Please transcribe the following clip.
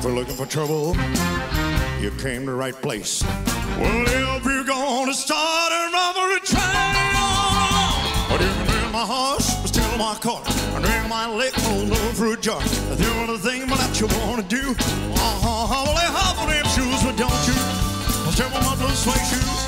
If you're looking for trouble, you came to the right place. Well, if you're gonna start a robbery train, but you can drill my horse, but steal my car, and drink my leg on over a jar. The only thing that you wanna do, uh-huh, well, they them shoes, but don't you? Step on my little suede shoes.